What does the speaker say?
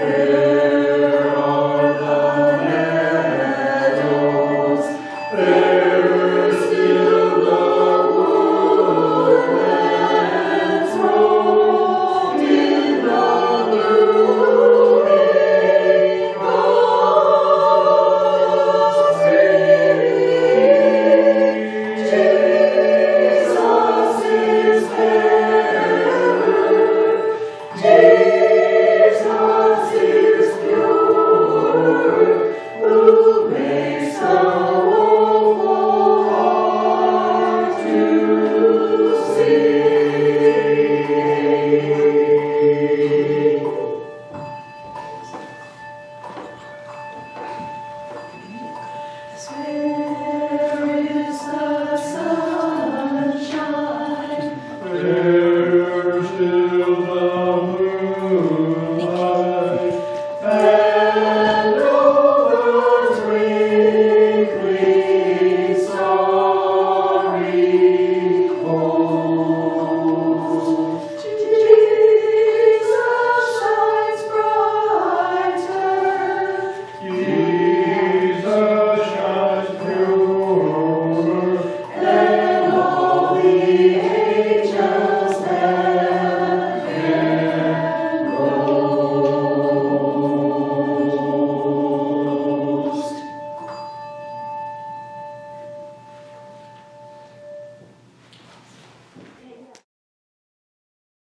Amen. Say